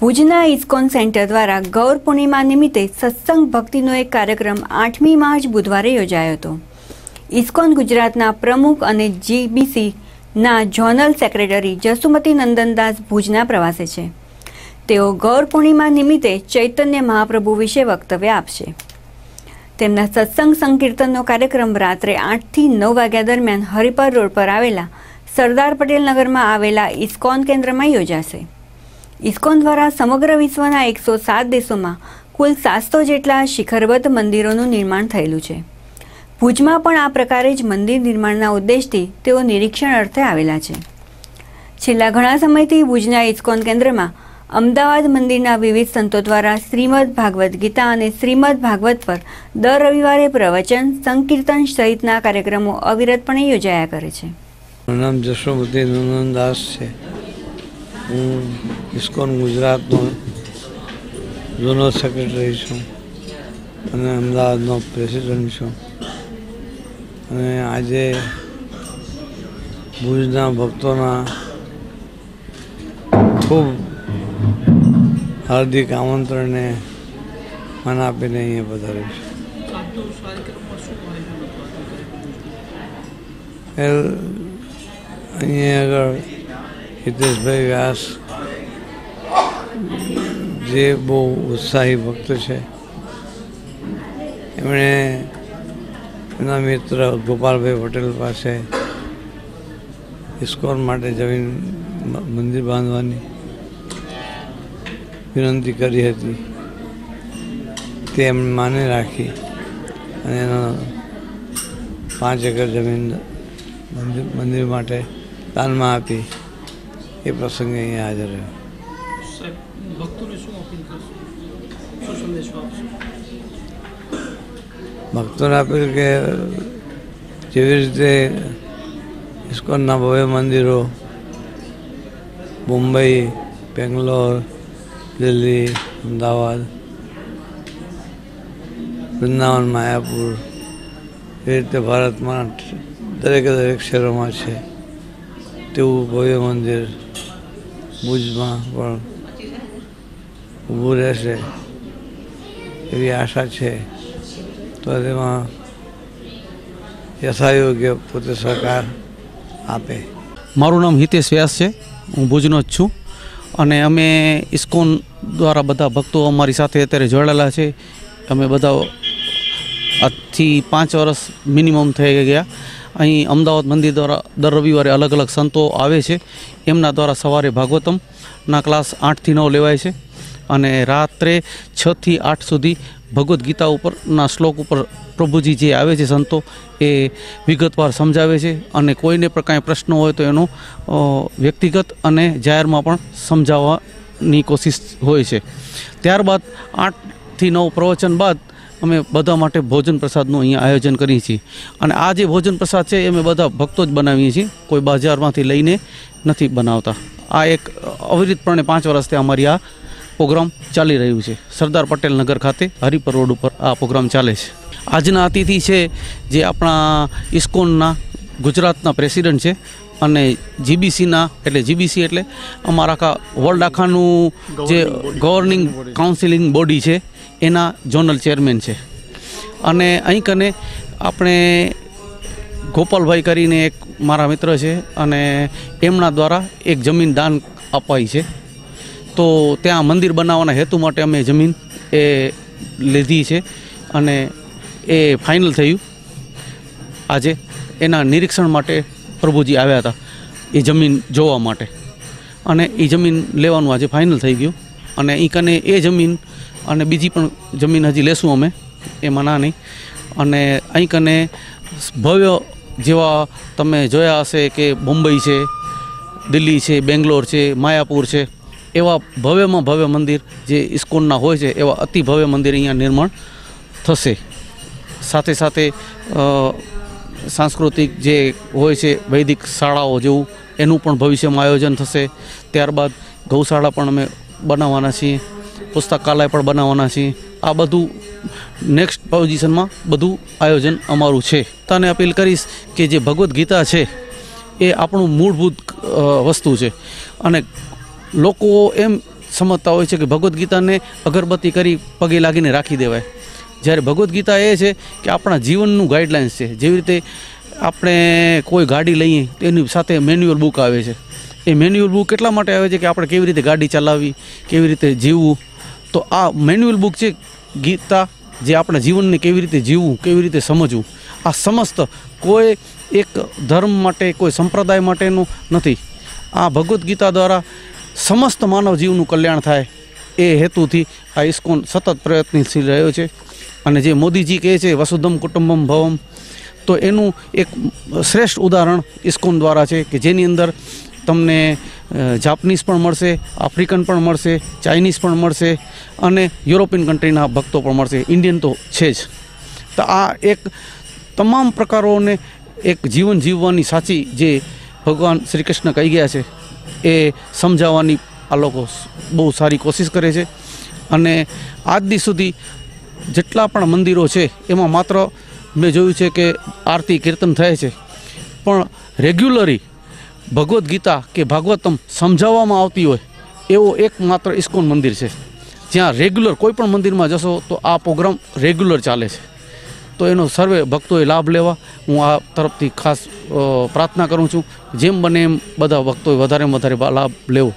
ભુજના ISKCON centre દ્વારા ગૌર પૂર્ણિમા નિમિત્તે સત્સંગ ભક્તિનો એક કાર્યક્રમ આઠમી માર્ચ બુધવારે યોજાયો હતો. ઇસ્કોન ગુજરાતના પ્રમુખ અને જીબીસીના ઝોનલ સેક્રેટરી જસુમતી નંદનદાસ ભુજના પ્રવાસે છે. તેઓ ગૌર પૂર્ણિમા નિમિત્તે ચૈતન્ય મહાપ્રભુ વિશે વક્તવ્ય આપશે. તેમના સત્સંગ સંકીર્તનનો કાર્યક્રમ રાત્રે આઠથી નવ વાગ્યા દરમિયાન હરિપર રોડ પર આવેલા સરદાર પટેલ નગરમાં આવેલા ઇસ્કોન કેન્દ્રમાં યોજાશે. ઇસ્કોન દ્વારા સમગ્ર વિશ્વના એકસો સાત દેશોમાં કુલ સાતસો જેટલા શિખરબદ્ધ મંદિરોનું નિર્માણ થયેલું છે. ભુજમાં પણ આ પ્રકારે જ મંદિર નિર્માણના ઉદ્દેશથી તેઓ નિરીક્ષણ અર્થે આવેલા છે. છેલ્લા ઘણા સમયથી ભુજના ઇસ્કોન કેન્દ્રમાં અમદાવાદ મંદિરના વિવિધ સંતો દ્વારા શ્રીમદ ભાગવત ગીતા અને શ્રીમદ ભાગવત પર દર રવિવારે પ્રવચન, સંકીર્તન સહિતના કાર્યક્રમો અવિરતપણે યોજાયા કરે છે. નામ જશોમતી નંદનદાસ છે. હું ઇસ્કોન ગુજરાતનો ઝોનલ સેક્રેટરી છું અને અમદાવાદનો પ્રેસિડન્ટ છું. અને આજે ભુજના ભક્તોના ખૂબ હાર્દિક આમંત્રણને માન આપીને અહીંયા પધાર્યું છું. અહીંયા આગળ હિતેશભાઈ વ્યાસ જે બહુ ઉત્સાહી ભક્ત છે, એમણે એના મિત્ર ગોપાલભાઈ પટેલ પાસે ઇસ્કોન માટે જમીન મંદિર બાંધવાની વિનંતી કરી હતી. તે એમણે માની રાખી અને એનો પાંચ એકર જમીન મંદિર માટે દાનમાં આપી. એ પ્રસંગે અહીંયા હાજર રહ્યો. ભક્તોને અપીલ કે જેવી રીતે ઇસ્કોનના ભવ્ય મંદિરો મુંબઈ બેંગ્લોર દિલ્હી અમદાવાદ વૃંદાવન માયાપુર એ રીતે ભારતમાં દરેકે દરેક શહેરોમાં છે તેવું ભવ્ય મંદિર ભુજમાં પણ ઊભું રહેશે એવી આશા છે. તો તેમાં યથાયોગ્ય પોતે સહકાર આપે. મારું નામ હિતેશ વ્યાસ છે. હું ભુજનો જ છું. અને અમે ઇસ્કોન દ્વારા બધા ભક્તો અમારી સાથે અત્યારે જોડાયેલા છે. અમે બધા આજથી પાંચ વર્ષ મિનિમમ થઈ ગયા. અહીં અમદાવાદ મંદિર દ્વારા દર રવિવારે અલગ અલગ સંતો આવે છે. એમના દ્વારા સવારે ભાગવતમના ક્લાસ આઠથી નવ લેવાય છે અને રાત્રે છથી આઠ સુધી ભગવદ્ ગીતા ઉપરના શ્લોક ઉપર પ્રભુજી જે આવે છે સંતો એ વિગતવાર સમજાવે છે અને કોઈને પણ કાંઈ પ્રશ્ન હોય તો એનો વ્યક્તિગત અને જાહેરમાં પણ સમજાવવાની કોશિશ હોય છે. ત્યારબાદ આઠથી નવ પ્રવચન બાદ અમે બધા માટે ભોજન પ્રસાદનું અહીંયા આયોજન કરીએ છીએ. અને આ જે ભોજન પ્રસાદ છે એ અમે બધા ભક્તો જ બનાવીએ છીએ. કોઈ બજારમાંથી લઈને નથી બનાવતા. આ એક અવિરતપણે પાંચ વર્ષથી અમારી આ પ્રોગ્રામ ચાલી રહ્યું છે. સરદાર પટેલ નગર ખાતે હરિપર રોડ ઉપર આ પ્રોગ્રામ ચાલે છે. આજના અતિથિ છે જે આપણા ઇસ્કોનના ગુજરાતના પ્રેસિડન્ટ છે અને જીબીસીના એટલે જીબીસી એટલે અમારા આખા વર્લ્ડ આખાનું જે ગવર્નિંગ કાઉન્સિલિંગ બોડી છે. એના ઝોનલ ચેરમેન છે. અને અહીં કને આપણે ગોપાલભાઈ કરીને એક મારા મિત્ર છે અને એમના દ્વારા એક જમીન દાન અપાઈ છે. તો ત્યાં મંદિર બનાવવાના હેતુ માટે અમે જમીન એ લીધી છે અને એ ફાઇનલ થયું. આજે એના નિરીક્ષણ માટે પ્રભુજી આવ્યા હતા એ જમીન જોવા માટે. અને એ જમીન લેવાનું આજે ફાઇનલ થઈ ગયું. અને એ કને એ જમીન અને બીજી પણ જમીન હજી લેશું અમે, એમાં ના નહીં. અને અહીં કને ભવ્ય જેવા તમે જોયા હશે કે મુંબઈ છે, દિલ્હી છે, બેંગ્લોર છે, માયાપુર છે, એવા ભવ્યમાં ભવ્ય મંદિર જે ઇસ્કોનના હોય છે, એવા અતિ ભવ્ય મંદિર અહીંયા નિર્માણ થશે. સાથે સાથે સાંસ્કૃતિક જે હોય છે, વૈદિક શાળાઓ જેવું, એનું પણ ભવિષ્યમાં આયોજન થશે. ત્યારબાદ ગૌશાળા પણ અમે બનાવવાના છીએ. પુસ્તકાલય પણ બનાવવાના છીએ. આ બધું નેક્સ્ટ પોઝિશનમાં બધું આયોજન અમારું છે. તને અપીલ કરીશ કે જે ભગવદ્ ગીતા છે, એ આપણું મૂળભૂત વસ્તુ છે. અને લોકો એમ સમજતા હોય છે કે ભગવદ્ ગીતાને અગરબત્તી કરી પગે લાગીને રાખી દેવાય. જ્યારે ભગવદ્ ગીતા એ છે કે આપણા જીવનનું ગાઈડલાઇન્સ છે. જેવી રીતે આપણે કોઈ ગાડી લઈએ તો એની સાથે મેન્યુઅલ બુક આવે છે. એ મેન્યુઅલ બુક એટલા માટે આવે છે કે આપણે કેવી રીતે ગાડી ચલાવવી, કેવી રીતે જીવવું તો આ મેન્યુઅલ બુક છે ગીતા, જે આપણા જીવનને કેવી રીતે જીવવું, કેવી રીતે સમજવું. આ સમસ્ત કોઈ એક ધર્મ માટે, કોઈ સંપ્રદાય માટેનું નથી. આ ભગવદ્ ગીતા દ્વારા સમસ્ત માનવ જીવનું કલ્યાણ થાય એ હેતુથી આ ઇસ્કોન સતત પ્રયત્નશીલ રહ્યો છે. અને જે મોદીજી કહે છે, વસુધમ કુટુંબમ ભવમ. તો એનું એક શ્રેષ્ઠ ઉદાહરણ ઇસ્કોન દ્વારા છે કે જેની અંદર તમને જાપનીઝ પણ મળશે, આફ્રિકન પણ મળશે, ચાઇનીઝ પણ મળશે અને યુરોપિયન કન્ટ્રીના ભક્તો પણ મળશે. ઇન્ડિયન તો છે જ. તો આ એક તમામ પ્રકારોને એક જીવન જીવવાની સાચી જે ભગવાન શ્રી કૃષ્ણ કહી ગયા છે, એ સમજાવવાની આ લોકો બહુ સારી કોશિશ કરે છે. અને આજ દી સુધી જેટલા પણ મંદિરો છે, એમાં માત્ર મેં જોયું છે કે આરતી, કીર્તન થાય છે. પણ રેગ્યુલરી ભગવદ્ ગીતા કે ભાગવતમ સમજાવવામાં આવતી હોય, એવો એકમાત્ર ઇસ્કોન મંદિર છે. જ્યાં રેગ્યુલર કોઈ પણ મંદિરમાં જશો તો આ પ્રોગ્રામ રેગ્યુલર ચાલે છે. તો એનો સર્વે ભક્તોએ લાભ લેવા. હું આ તરફથી ખાસ પ્રાર્થના કરું છું, જેમ બને એમ બધા ભક્તોએ વધારેમાં વધારે લાભ લેવો.